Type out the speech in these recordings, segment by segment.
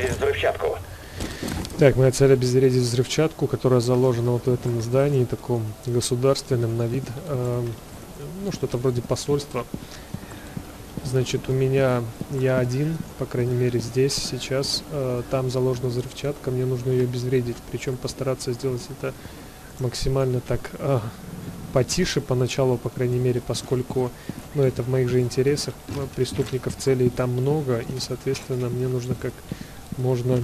взрывчатку. Так, моя цель обезвредить взрывчатку, которая заложена вот в этом здании, таком государственном на вид, э, ну что-то вроде посольства. Значит, у меня я один, по крайней мере здесь, сейчас, э, там заложена взрывчатка, мне нужно ее обезвредить, причем постараться сделать это максимально так э, потише поначалу, по крайней мере, поскольку, ну, это в моих же интересах, преступников целей там много, и, соответственно, мне нужно как можно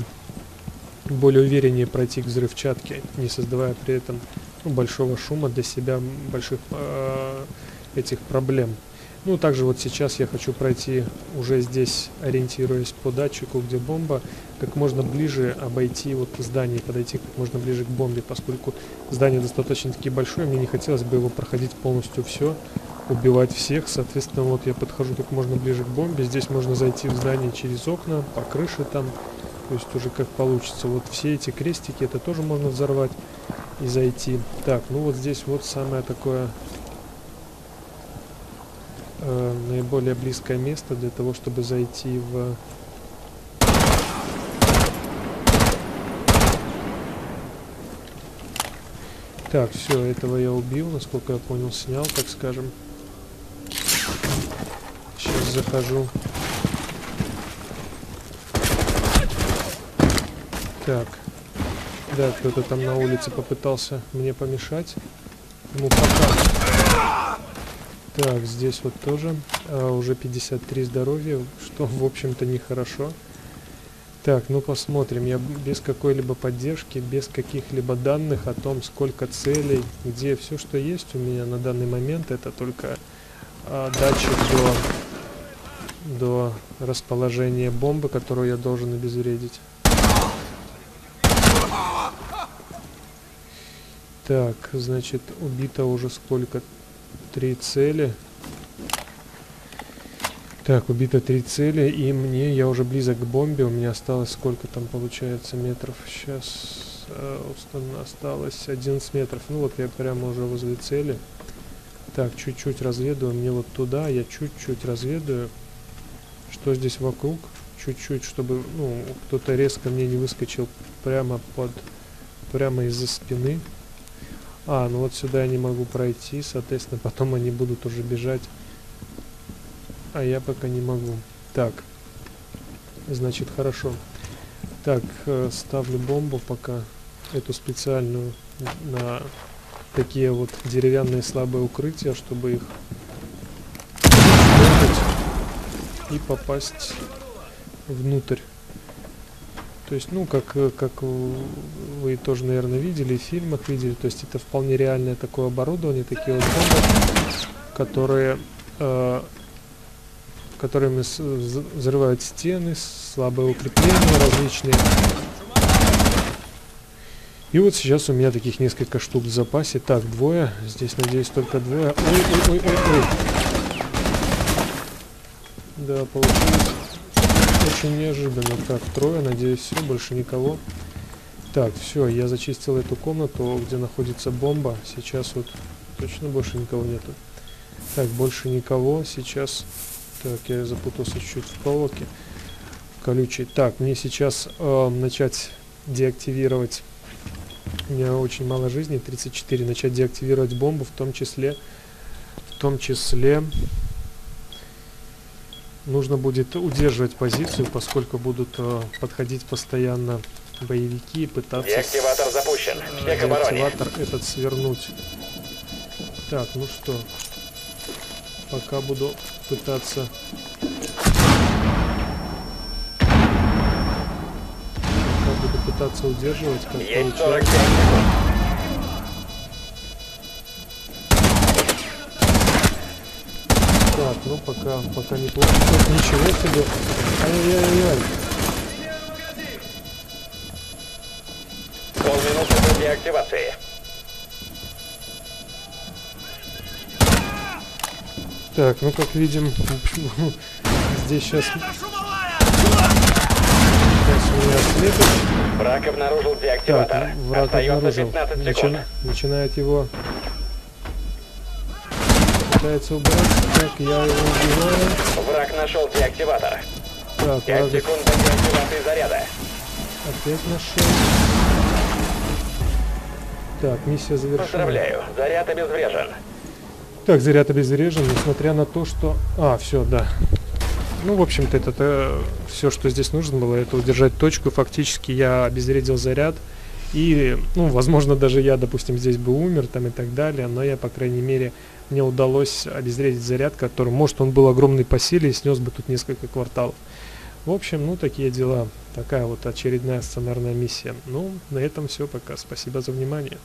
более увереннее пройти к взрывчатке, не создавая при этом ну, большого шума для себя, больших э, этих проблем. Ну, также вот сейчас я хочу пройти уже здесь, ориентируясь по датчику, где бомба, как можно ближе обойти вот здание, подойти как можно ближе к бомбе, поскольку здание достаточно таки большое, мне не хотелось бы его проходить полностью все, убивать всех, соответственно, вот я подхожу как можно ближе к бомбе, здесь можно зайти в здание через окна, по крыше там, то есть уже как получится. Вот все эти крестики, это тоже можно взорвать и зайти. Так, ну вот здесь вот самое такое э, наиболее близкое место для того, чтобы зайти в... Так, все, этого я убил, насколько я понял, снял, так скажем. Сейчас захожу. Так. Да, кто-то там на улице попытался мне помешать. Ну, пока. Так, здесь вот тоже а, уже 53 здоровья, что, в общем-то, нехорошо. Так, ну посмотрим. Я без какой-либо поддержки, без каких-либо данных о том, сколько целей, где все, что есть у меня на данный момент, это только а, датчик до, до расположения бомбы, которую я должен обезвредить. Так, значит, убито уже сколько? три цели. Так, убито три цели, и мне, я уже близок к бомбе, у меня осталось сколько там получается метров, сейчас э, осталось 11 метров, ну вот я прямо уже возле цели. Так, чуть-чуть разведаю, мне вот туда, я чуть-чуть разведаю, что здесь вокруг, чуть-чуть, чтобы, ну, кто-то резко мне не выскочил прямо под, прямо из-за спины. А, ну вот сюда я не могу пройти, соответственно, потом они будут уже бежать. А я пока не могу. Так. Значит, хорошо. Так, э, ставлю бомбу пока. Эту специальную на такие вот деревянные слабые укрытия, чтобы их и попасть внутрь. То есть, ну, как, э, как вы тоже, наверное, видели, в фильмах видели, то есть это вполне реальное такое оборудование, такие вот бомбы, которые, э, которыми взрывают стены, слабые укрепления различные. И вот сейчас у меня таких несколько штук в запасе. Так, двое. Здесь, надеюсь, только двое. Ой, ой, ой, ой, ой. Да, получилось очень неожиданно. Так, трое, надеюсь, все, больше никого. Так, все, я зачистил эту комнату, где находится бомба. Сейчас вот точно больше никого нету. Так, больше никого. Сейчас... Так, я запутался чуть-чуть в проволоке. Колючий. Так, мне сейчас э, начать деактивировать... У меня очень мало жизни, 34. Начать деактивировать бомбу, в том числе... В том числе нужно будет удерживать позицию, поскольку будут э, подходить постоянно боевики и пытаться... Деактиватор запущен. Все Деактиватор этот свернуть. Так, ну что. Пока буду пытаться... Пока буду пытаться удерживать, как Есть получается. Так, ну пока, пока не получится. Ничего себе. Ай-яй-яй-яй. Полминуты до деактивации. Так, ну как видим, здесь сейчас... Сейчас меня слепят. Враг обнаружил деактиватор. Так, враг Остается обнаружил. 15 Начи-. Начинает его... Пытается убрать. Так, я его убиваю. Враг нашел деактиватор. Так, 5 враг... секунд до деактивации заряда. опять нашел. Так, миссия завершена. Поздравляю, заряд обезврежен. Так, заряд обезврежен, несмотря на то, что... А, все, да. Ну, в общем-то, это все, что здесь нужно было, это удержать точку. Фактически я обезвредил заряд. И, ну, возможно, даже я, допустим, здесь бы умер там и так далее, но я, по крайней мере, мне удалось обезвредить заряд, который, может, он был огромный по силе и снес бы тут несколько кварталов. В общем, ну, такие дела. Такая вот очередная сценарная миссия. Ну, на этом все пока. Спасибо за внимание.